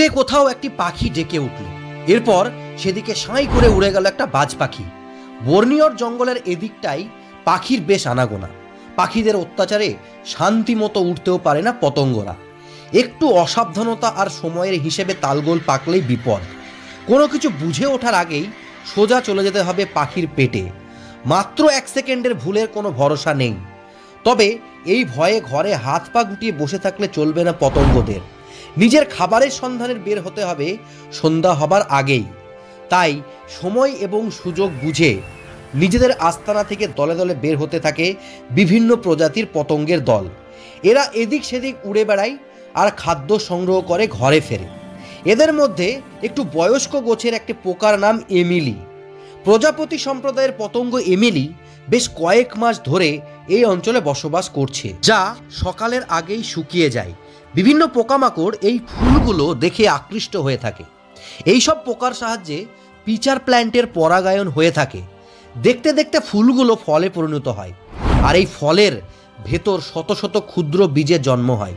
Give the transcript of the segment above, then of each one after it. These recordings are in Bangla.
দূরে কোথাও একটি পাখি ডেকে উঠল। এরপর সেদিকে সাঁই করে উড়ে গেল একটা বাজ পাখি। বর্নিয়র জঙ্গলের এদিকটাই পাখির বেশ আনাগোনা। পাখিদের অত্যাচারে শান্তি মতো উঠতেও পারে না পতঙ্গরা। একটু অসাবধানতা আর সময়ের হিসেবে তালগোল পাকলেই বিপদ। কোনো কিছু বুঝে ওঠার আগেই সোজা চলে যেতে হবে পাখির পেটে। মাত্র এক সেকেন্ডের ভুলের কোনো ভরসা নেই। তবে এই ভয়ে ঘরে হাত পা গুটিয়ে বসে থাকলে চলবে না পতঙ্গদের। নিজের খাবারের সন্ধানের বের হতে হবে সন্ধ্যা হবার আগেই। তাই সময় এবং সুযোগ বুঝে নিজেদের আস্তানা থেকে দলে দলে বের হতে থাকে বিভিন্ন প্রজাতির পতঙ্গের দল। এরা এদিক সেদিক উড়ে বেড়ায় আর খাদ্য সংগ্রহ করে ঘরে ফেরে। এদের মধ্যে একটু বয়স্ক গোছের একটি পোকার নাম এমিলি। প্রজাপতি সম্প্রদায়ের পতঙ্গ এমিলি বেশ কয়েক মাস ধরে এই অঞ্চলে বসবাস করছে, যা সকালের আগেই শুকিয়ে যায়। বিভিন্ন পোকামাকড় এই ফুলগুলো দেখে আকৃষ্ট হয়ে থাকে। এই সব পোকার সাহায্যে পিচার প্ল্যান্টের পরাগায়ন হয়ে থাকে। দেখতে দেখতে ফুলগুলো ফলে পরিণত হয় আর এই ফলের ভেতর শত শত ক্ষুদ্র বীজের জন্ম হয়।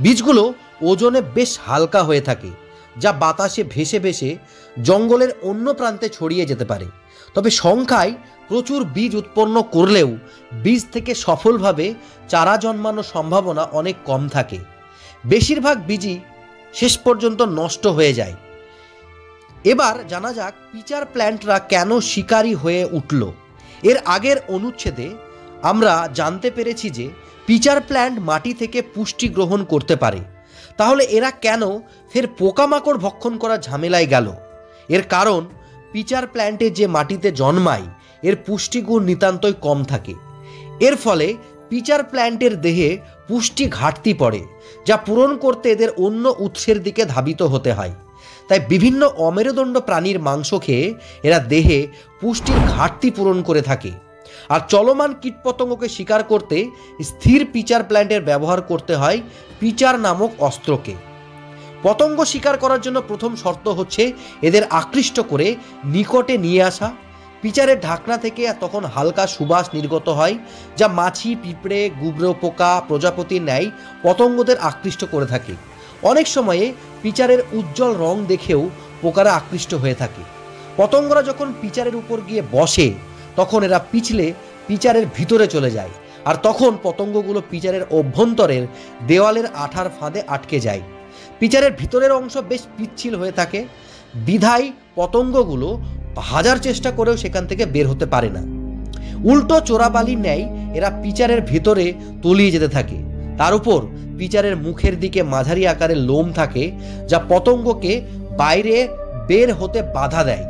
বীজগুলো ওজনে বেশ হালকা হয়ে থাকে, যা বাতাসে ভেসে ভেসে জঙ্গলের অন্য প্রান্তে ছড়িয়ে যেতে পারে। তবে সংখ্যায় প্রচুর বীজ উৎপন্ন করলেও বীজ থেকে সফলভাবে চারা জন্মানোর সম্ভাবনা অনেক কম থাকে। বেশিরভাগ বীজই শেষ পর্যন্ত নষ্ট হয়ে যায়। এবার জানা যাক পিচার প্ল্যান্টরা কেন শিকারী হয়ে উঠল। এর আগের অনুচ্ছেদে আমরা জানতে পেরেছি যে পিচার প্ল্যান্ট মাটি থেকে পুষ্টি গ্রহণ করতে পারে। তাহলে এরা কেন ফের পোকামাকড় ভক্ষণ করা ঝামেলায় গেল? এর কারণ, পিচার প্ল্যান্টে যে মাটিতে জন্মায়, এর পুষ্টিগুণ নিতান্তই কম থাকে। এর ফলে পিচার প্ল্যান্টের দেহে পুষ্টি ঘাটতি পড়ে, যা পূরণ করতে এদের অন্য উৎসের দিকে ধাবিত হতে হয়। তাই বিভিন্ন অমেরুদণ্ড প্রাণীর মাংস খেয়ে এরা দেহে পুষ্টির ঘাটতি পূরণ করে থাকে। আর চলমান কীটপতঙ্গকে শিকার করতে স্থির পিচার প্ল্যান্টের ব্যবহার করতে হয় পিচার নামক অস্ত্রকে। পতঙ্গ শিকার করার জন্য প্রথম শর্ত হচ্ছে এদের আকৃষ্ট করে নিকটে নিয়ে আসা পিচারের ঢাকনা থেকে তখন হালকা সুবাস নির্গত হয়, যা মাছি, পিঁপড়ে, গুবরো, পোকা প্রজাপতির ন্যায় পতঙ্গদের আকৃষ্ট করে থাকে। অনেক সময়ে পিচারের উজ্জ্বল রং দেখেও পোকারা আকৃষ্ট হয়ে থাকে। পতঙ্গরা যখন পিচারের উপর গিয়ে বসে, তখন এরা পিছলে পিচারের ভিতরে চলে যায় আর তখন পতঙ্গগুলো পিচারের অভ্যন্তরের দেওয়ালের আঠার ফাঁদে আটকে যায়। পিচারের ভিতরের অংশ বেশ পিচ্ছিল হয়ে থাকে। বিধায় পতঙ্গগুলো হাজার চেষ্টা করেও সেখান থেকে বের হতে পারে না। উল্টো চোরাবালির ন্যায় এরা পিচারের ভেতরে তলিয়ে যেতে থাকে। তার উপর পিচারের মুখের দিকে মাঝারি আকারের লোম থাকে, যা পতঙ্গকে বাইরে বের হতে বাধা দেয়।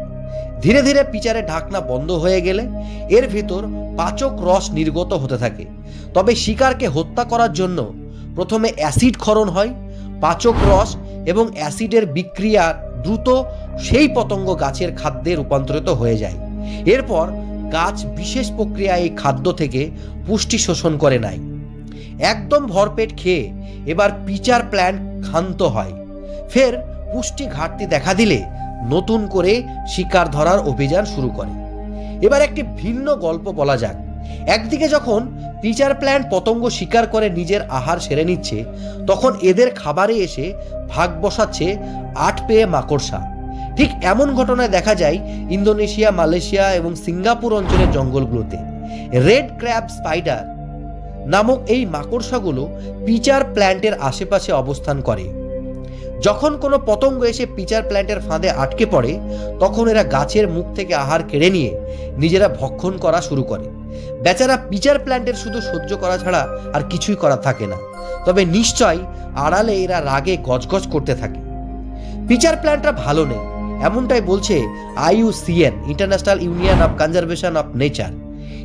ধীরে ধীরে পিচারের ঢাকনা বন্ধ হয়ে গেলে এর ভেতর পাচক রস নির্গত হতে থাকে। তবে শিকারকে হত্যা করার জন্য প্রথমে অ্যাসিড ক্ষরণ হয়, পাচক রস এবং অ্যাসিডের বিক্রিয়া দ্রুত সেই পতঙ্গ গাছের খাদ্যে রূপান্তরিত হয়ে যায়। এরপর গাছ বিশেষ প্রক্রিয়ায় এই খাদ্য থেকে পুষ্টি শোষণ করে নেয়। একদম ভরপেট খেয়ে এবার পিচার প্ল্যান্ট ক্ষান্ত হয়। ফের পুষ্টি ঘাটতি দেখা দিলে নতুন করে শিকার ধরার অভিযান শুরু করে। এবার একটি ভিন্ন গল্প বলা যাক। একদিকে যখন পিচার প্ল্যান্ট পতঙ্গ শিকার করে নিজের আহার সেরে নিচ্ছে, তখন এদের খাবারে এসে ভাগ বসাচ্ছে আট পেয়ে মাকড়সা। ঠিক এমন ঘটনায় দেখা যায় ইন্দোনেশিয়া, মালয়েশিয়া এবং সিঙ্গাপুর অঞ্চলের জঙ্গলগুলোতে। রেড ক্র্যাব স্পাইডার নামক এই মাকড়সাগুলো পিচার প্ল্যান্টের আশেপাশে অবস্থান করে। যখন কোনো পতঙ্গ এসে পিচার প্ল্যান্টের ফাঁদে আটকে পড়ে, তখন এরা গাছের মুখ থেকে আহার কেড়ে নিয়ে নিজেরা ভক্ষণ করা শুরু করে। বেচারা পিচার প্ল্যান্টের শুধু সহ্য করা ছাড়া আর কিছুই করা থাকে না। তবে নিশ্চয় আড়ালে এরা রাগে গজগজ করতে থাকে। পিচার প্ল্যান্টটা ভালো নেই, এমনটাই বলছে IUCN, international union of conservation of nature.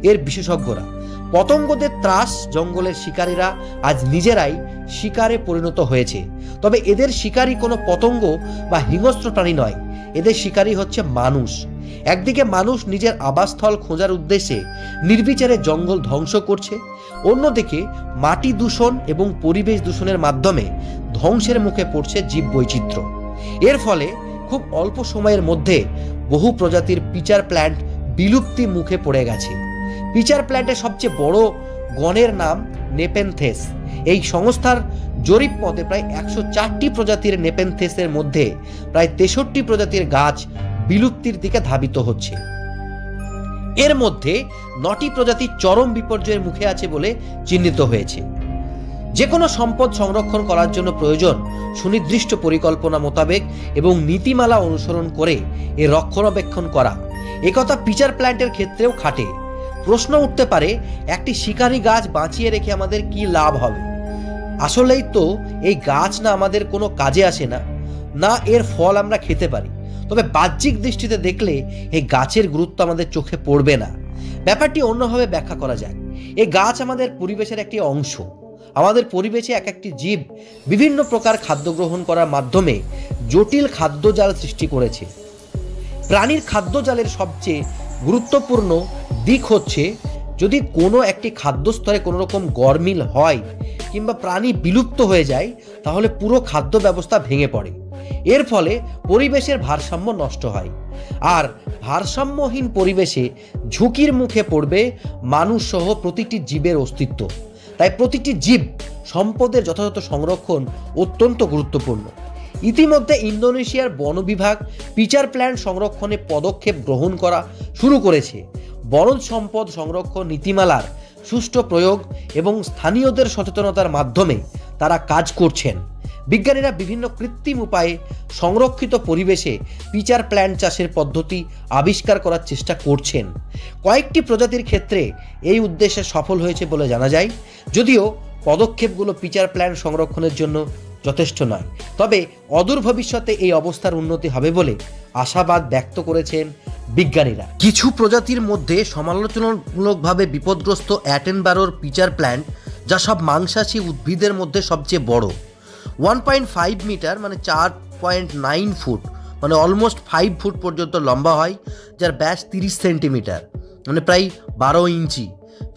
এর বিশেষজ্ঞরা পতঙ্গদের ত্রাস জঙ্গলের শিকারীরা আজ নিজেরাই শিকারে পরিণত হয়েছে। তবে এদের শিকারী কোনো পতঙ্গ বা হিংস্র প্রাণী নয়। এদের শিকারী হচ্ছে মানুষ। একদিকে মানুষ নিজের আবাসস্থল খোঁজার উদ্দেশ্যে নির্বিচারে জঙ্গল ধ্বংস করছে, অন্যদিকে মাটি দূষণ এবং পরিবেশ দূষণের মাধ্যমে ধ্বংসের মুখে পড়ছে জীব বৈচিত্র্য এর ফলে খুব অল্প সময়ের মধ্যে বহু প্রজাতির পিচার প্ল্যান্ট বিলুপ্তি মুখে পড়ে গেছে। পিচার প্ল্যান্টের সবচেয়ে বড় গণের নাম নেপেনথেস। এই সংস্থার জরিপ মতে প্রায় একশো চারটি প্রজাতির নেপেনথেসের মধ্যে প্রায় তেষট্টি প্রজাতির গাছ বিলুপ্তির দিকে ধাবিত হচ্ছে। এর মধ্যে নটি প্রজাতি চরম বিপর্যয়ের মুখে আছে বলে চিহ্নিত হয়েছে। যে কোনো সম্পদ সংরক্ষণ করার জন্য প্রয়োজন সুনির্দিষ্ট পরিকল্পনা মোতাবেক এবং নীতিমালা অনুসরণ করে এর রক্ষণাবেক্ষণ করা। একথা পিচার প্ল্যান্টের ক্ষেত্রেও খাটে। প্রশ্ন উঠতে পারে, একটি শিকারী গাছ বাঁচিয়ে রেখে আমাদের কি লাভ হবে? আসলেই তো, এই গাছ না আমাদের কোনো কাজে আসে না না এর ফল আমরা খেতে পারি। তবে বাহ্যিক দৃষ্টিতে দেখলে, এই গাছের গুরুত্ব আমাদের চোখে পড়বে না। ব্যাপারটি অন্যভাবে ব্যাখ্যা করা যায় এই গাছ আমাদের পরিবেশের একটি অংশ। আমাদের পরিবেশে এক একটি জীব বিভিন্ন প্রকার খাদ্য গ্রহণ করার মাধ্যমে জটিল খাদ্যজাল সৃষ্টি করেছে। প্রাণীর খাদ্য জালের সবচেয়ে গুরুত্বপূর্ণ দিক হচ্ছে, যদি কোনো একটি খাদ্যস্তরে কোনো রকম গরমিল হয় কিংবা প্রাণী বিলুপ্ত হয়ে যায়, তাহলে পুরো খাদ্য ব্যবস্থা ভেঙে পড়ে। এর ফলে পরিবেশের ভারসাম্য নষ্ট হয়। আর ভারসাম্যহীন পরিবেশে ঝুঁকির মুখে পড়বে মানুষ সহ প্রতিটি জীবের অস্তিত্ব। তাই প্রতিটি জীব সম্পদের যথাযথ সংরক্ষণ অত্যন্ত গুরুত্বপূর্ণ। ইতিমধ্যে ইন্দোনেশিয়ার বন বিভাগ পিচার প্ল্যান্ট সংরক্ষণে পদক্ষেপ গ্রহণ করা শুরু করেছে। বনজ সম্পদ সংরক্ষণ নীতিমালার সুষ্ঠু প্রয়োগ এবং স্থানীয়দের সচেতনতার মাধ্যমে তারা কাজ করছেন। বিজ্ঞানীরা বিভিন্ন কৃত্রিম উপায়ে সংরক্ষিত পরিবেশে পিচার প্ল্যান্ট চাষের পদ্ধতি আবিষ্কার করার চেষ্টা করছেন। কয়েকটি প্রজাতির ক্ষেত্রে এই উদ্দেশ্যে সফল হয়েছে বলে জানা যায়। যদিও পদক্ষেপগুলো পিচার প্ল্যান্ট সংরক্ষণের জন্য যথেষ্ট নয়। তবে অদূর ভবিষ্যতে এই অবস্থার উন্নতি হবে বলে আশাবাদ ব্যক্ত করেছেন বিজ্ঞানীরা। কিছু প্রজাতির মধ্যে সমালোচনামূলকভাবে বিপদগ্রস্ত অ্যাটেনবারোর পিচার প্ল্যান্ট, যা সব মাংসাশী উদ্ভিদের মধ্যে সবচেয়ে বড়। ওয়ান পয়েন্ট ফাইভ মিটার মানে চার পয়েন্ট নাইন ফুট মানে অলমোস্ট ফাইভ ফুট পর্যন্ত লম্বা হয়, যার ব্যাস তিরিশ সেন্টিমিটার মানে প্রায় বারো ইঞ্চি।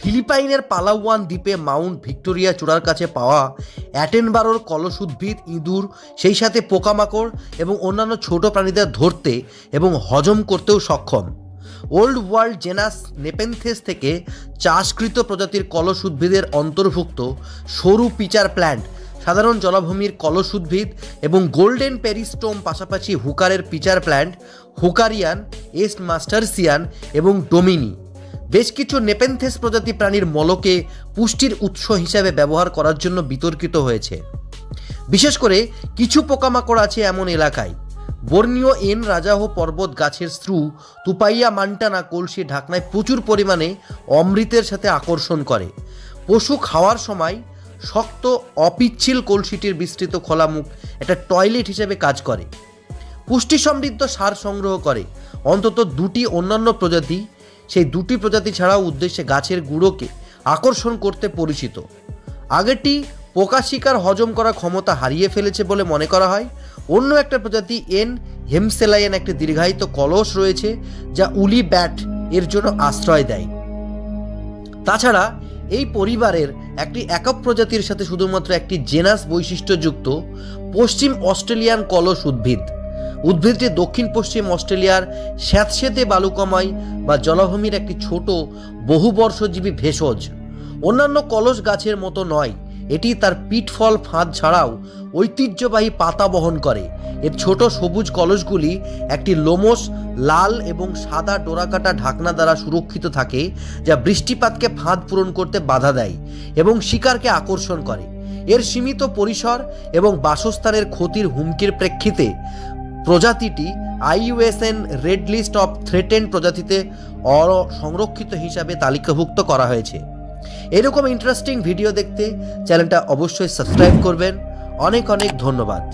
ফিলিপাইনের পালাওয়ান দ্বীপে মাউন্ট ভিক্টোরিয়া চূড়ার কাছে পাওয়া অ্যাটেনবারোর কলস উদ্ভিদ ইঁদুর, সেই সাথে পোকামাকড় এবং অন্যান্য ছোট প্রাণীদের ধরতে এবং হজম করতেও সক্ষম। ওল্ড ওয়ার্ল্ড জেনাস নেপেনথেস থেকে চাষকৃত প্রজাতির কলস উদ্ভিদের অন্তর্ভুক্ত সরু পিচার প্ল্যান্ট, সাধারণ জলাভূমির কলস উদ্ভিদ এবং গোল্ডেন পেরিস্টোম পাশাপাশি হুকারের পিচার প্ল্যান্ট, হুকারিয়ান এস্ট মাস্টারসিয়ান এবং ডোমিনি। বেশ কিছু নেপেনথেস প্রজাতি প্রাণীর মলকে পুষ্টির উৎস হিসাবে ব্যবহার করার জন্য বিতর্কিত হয়েছে। বিশেষ করে কিছু পোকামাকড় আছে এমন এলাকায়। বর্ণীয় এন রাজাহ পর্বত গাছের স্ত্রু তুপাইয়া, মান্টানা, কলসি, ঢাকনায় প্রচুর পরিমাণে অমৃতের সাথে আকর্ষণ করে। পশু খাওয়ার সময় শক্ত, অপিচ্ছিল কলসিটির বিস্তৃত খোলা মুখ একটা টয়লেট হিসেবে কাজ করে। পুষ্টি সমৃদ্ধ সার সংগ্রহ করে। অন্তত দুটি অন্যান্য প্রজাতি সেই দুটি প্রজাতি ছাড়াও উদ্দেশ্যে গাছের গুঁড়োকে আকর্ষণ করতে পরিচিত। আগেরটি পোকা শিকার হজম করার ক্ষমতা হারিয়ে ফেলেছে বলে মনে করা হয়। অন্য একটা প্রজাতি এন হেমসেলাইন একটি দীর্ঘায়িত কলস রয়েছে, যা উলি ব্যাট এর জন্য আশ্রয় দেয়। তাছাড়া এই পরিবারের একটি একক প্রজাতির সাথে শুধুমাত্র একটি জেনাস বৈশিষ্ট্যযুক্ত পশ্চিম অস্ট্রেলিয়ান কলস উদ্ভিদ। উদ্ভিদটি দক্ষিণ পশ্চিম অস্ট্রেলিয়ার স্যাঁতসেঁতে বালুকাময় বা জলাভূমির একটি ছোট, বহুবর্ষজীবী ভেষজ। অন্যান্য কলস গাছের মতো নয়, এটি তার পিঠফল ফাঁদ ছাড়াও ঐতিহ্যবাহী পাতা বহন করে। এর ছোট সবুজ কলসগুলি একটি লোমস, লাল এবং সাদা ডোরাকাটা ঢাকনা দ্বারা সুরক্ষিত থাকে, যা বৃষ্টিপাতকে ফাঁদ পূরণ করতে বাধা দেয় এবং শিকারকে আকর্ষণ করে। এর সীমিত পরিসর এবং বাসস্থানের ক্ষতির হুমকির প্রেক্ষিতে প্রজাতিটি IUCN red list of threaten প্রজাতিতে অসংরক্ষিত হিসাবে তালিকাভুক্ত করা হয়েছে। এরকম ইন্টারেস্টিং ভিডিও দেখতে চ্যানেলটা অবশ্যই সাবস্ক্রাইব করবেন। অনেক অনেক ধন্যবাদ।